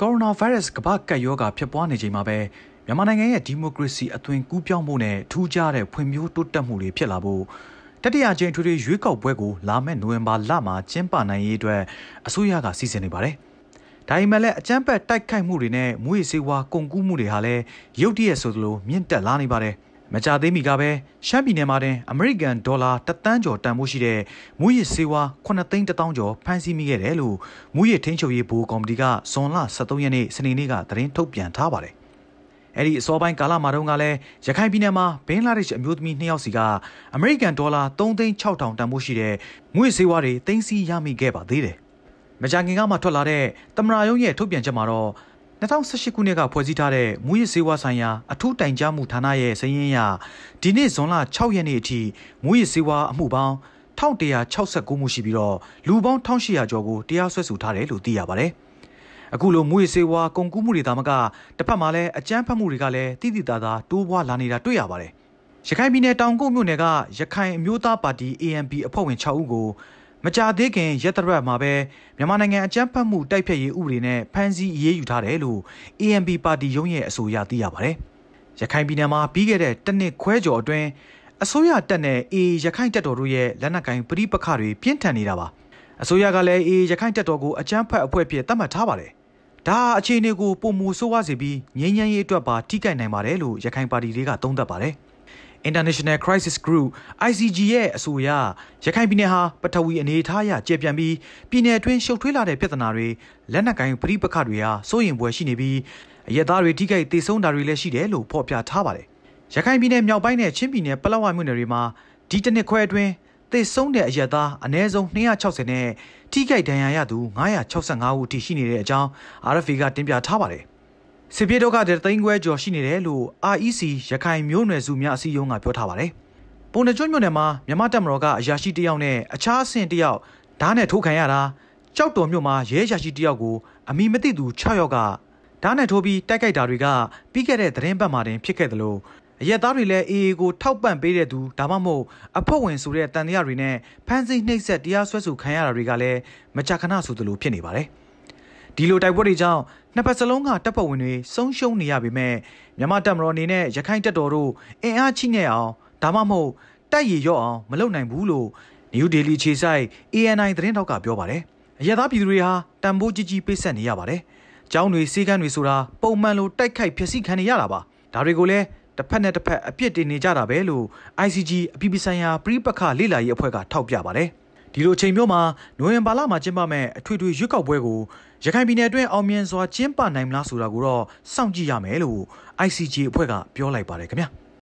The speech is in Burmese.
ကိုရိုနာဗိုင်းရပ်စ်ကမ္ဘာ့ကပ်ရောဂါဖြစ်ပွားနေချိန်မှာပဲမြန်မာနိုင်ငံရဲ့ဒီမိုကရေစီအသွင်ကူးပြောင်းမှုနဲ့ထူးခြားတဲ့ဖွံ့ဖြိုးတိုးတက်မှုတွေဖြစ်လာဖို့တတိယကြိမ်ထွေထွေရွေးကောက်ပွဲကိုလာမယ့်နိုဝင်ဘာလမှာကျင်းပနိုင်ရေးအတွက်အစိုးရကစီစဉ်နေပါတယ်။ဒါပေမဲ့လည်းအကြမ်းဖက်တိုက်ခိုက်မှုတွေနဲ့မူရစေဝါကုန်ကူးမှုတွေဟာလည်းရုတ်တရက်ဆိုသလိုမြင့်တက်လာနေပါတယ်။ မကြသေးမီကပဲရှမ်းပြည်နယ်မှာတင်အမေရိကန်ဒေါ်လာတသန်းကျော်တန်ဖိုးရှိတဲ့မူရစ်ဆေးဝါး9သိန်း1000ကျော်ဖမ်းဆီးမိခဲ့တယ်လို့မူရစ်ထိန်းချုပ်ရေးဘိုးကော်မတီကဇွန်လ23ရက်နေ့စနေနေ့ကသတင်းထုတ်ပြန်ထားပါတယ်။အဲ့ဒီအစောပိုင်းကာလမှာတုန်းကလည်းရခိုင်ပြည်နယ်မှာဘင်္ဂလားဒေ့ရှ်အမျိုးသမီး2ယောက်စီကအမေရိကန်ဒေါ်လာ3သိန်း6000တန်ဖိုးရှိတဲ့ငွေဆေးဝါးတွေသိမ်းဆည်းရမိခဲ့ပါသေးတယ်။မကြာခင်ကမှထွက်လာတဲ့သမရာယုံရဲ့ထုတ်ပြန်ချက်မှာတော့ 2018ခုနှစ်ကဖွဲ့စည်းထားတဲ့မူရစ်ဆေးဝါးဆိုင်ရာအထူးတိုင်ကြားမှုဌာနရဲ့စာရင်းအရဒီနေ့ဇွန်လ6ရက်နေ့အထိမူရစ်ဆေးဝါးအမှုပေါင်း1169မှုရှိပြီးတော့လူပေါင်း1800ကျော်ကိုတရားစွဲဆိုထားတယ်လို့သိရပါတယ်။အခုလိုမူရစ်ဆေးဝါးကုန်ကူးမှုတွေဒါမှကတစ်ဖက်မှာလည်းအကြမ်းဖက်မှုတွေကလည်းတိတိတသားတိုးပွားလာနေတာတွေ့ရပါတယ်။ရခိုင်ပြည်နယ်တောင်ကုတ်မြို့နယ်ကရခိုင်အမျိုးသားပါတီ ANP အဖွဲ့ဝင်6ဦးကို မကြသေးခင်ရက်တရက်မှာပဲမြန်မာနိုင်ငံအကြမ်းဖက်မှုတိုက်ဖျက်ရေးဥပဒေနဲ့ဖမ်းဆီးအရေးယူထားတယ်လို့ ANP ပါတီရုံးရဲ့အဆိုအရသိရပါတယ်။ရခိုင်ပြည်နယ်မှာပြီးခဲ့တဲ့တနစ်ခွဲကျော်အတွင်းအစိုးရတပ်နဲ့ AA ရခိုင်တပ်တော်တို့ရဲ့လက်နက်ကိုင်ပဋိပက္ခတွေပြင်းထန်နေတာပါ။အစိုးရကလည်း AA ရခိုင်တပ်တော်ကိုအကြမ်းဖက်အဖွဲ့ဖြစ်သတ်မှတ်ထားပါတယ်။ဒါအခြေအနေကိုပုံမူဆိုးဝါးစေပြီးငြိမ်းချမ်းရေးအတွက်ပါထိခိုက်နိုင်ပါတယ်လို့ရခိုင်ပါတီတွေကသုံးသပ်ပါတယ်။ International Crisis Group ICG ရဲ့အဆိုအရရခိုင်ပြည်နယ်ဟာပထဝီအနေအထားအရကျေပြန့်ပြီးပြည်နယ်အတွင်းရှုပ်ထွေးလာတဲ့ပြဿနာတွေလက်နက်ကိုင်ပြိပခတွေဟာစိုးရင်ပွဲရှိနေပြီးအရက်သားတွေထိခိုက်ဒေဆုံးတာတွေလည်းရှိတယ်လို့ဖော်ပြထားပါတယ်။ရခိုင်ပြည်နယ်မြောက်ပိုင်းနဲ့ချင်းပြည်နယ်ပလောဝမြို့နယ်တွေမှာဒီတစ်နှစ်ခွဲအတွင်းသေဆုံးတဲ့အရက်သားအနည်းဆုံး260နဲ့ထိခိုက်ဒဏ်ရာရသူ965ဦးအထိရှိနေတဲ့အကြောင်း RFA ကတင်ပြထားပါတယ်။ စစ်ပြေဒုက္ခတဲ့သိန်းခွဲကျော်ရှိနေတယ်လို့ REC ရခိုင်မျိုးနွယ်စုများအစည်းအရုံးကပြောထားပါတယ်။ပုံနှကျွန်းမြို့နယ်မှာမြန်မာတပ်မတော်ကအရာရှိတယောက်နဲ့အခြားအဆင့်တယောက်ဓာတ်နဲ့ထိုးခံရတာကြောက်တော်မြို့မှာရဲရာရှိတယောက်ကိုအမိမသိသူ6ယောက်ကဓာတ်နဲ့ထိုးပြီးတိုက်ခိုက်တာတွေကပြီးခဲ့တဲ့သတင်းပတ်မှာတင်ဖြစ်ခဲ့တယ်လို့အရက်သားတွေလည်း AA ကိုထောက်ပံ့ပေးတဲ့သူဒါမှမဟုတ်အဖွဲ့ဝင်ဆိုတဲ့တန်တရားတွေနဲ့ဖမ်းဆီးနှိပ်စက်တရားစွဲဆိုခံရတာတွေကလည်းမကြာခဏဆိုသလိုဖြစ်နေပါတယ်။ ဒီလိုတိုက်ပွဲတွေကြောင့်နှစ်ပတ်စလုံးကတပ်ဖွဲ့ဝင်တွေဆုံးရှုံးနေရပေမဲ့မြန်မာတပ်မတော်အနေနဲ့ရခိုင်တပ်တော်တို့အင်အားချိနဲ့အောင်ဒါမှမဟုတ်တိုက်ရရော့အောင်မလုပ်နိုင်ဘူးလို့ New Delhi ခြေဆိုင် ANI သတင်းတောက်ကပြောပါတယ်။အရသာပြည်သူတွေဟာတန်ဖိုးကြီးကြီးပိတ်ဆက်နေရပါတယ်။ကျောင်းတွေစီးကန်းတွေဆိုတာပုံမှန်လိုတိုက်ခိုက်ဖျက်ဆီးခံနေရတာပါ။ဒါတွေကိုလည်းတစ်ဖက်နဲ့တစ်ဖက်အပြစ်တင်နေကြတာပဲလို့ ICG အပြည်ပြည်ဆိုင်ရာပြည်ပခလေ့လာရေးအဖွဲ့ကထောက်ပြပါတယ်။ ဒီလိုချိန်မျိုးမှာနိုဝင်ဘာလမှာကျင်းပမဲ့အထွေထွေရွေးကောက်ပွဲကိုရခိုင်ပြည်နယ်အတွင်းအောင်မြင်စွာကျင်းပနိုင်မလားဆိုတာကိုတော့စောင့်ကြည့်ရမယ်လို့ ICJ အဖွဲ့ကပြောလိုက်ပါတယ်ခင်ဗျာ။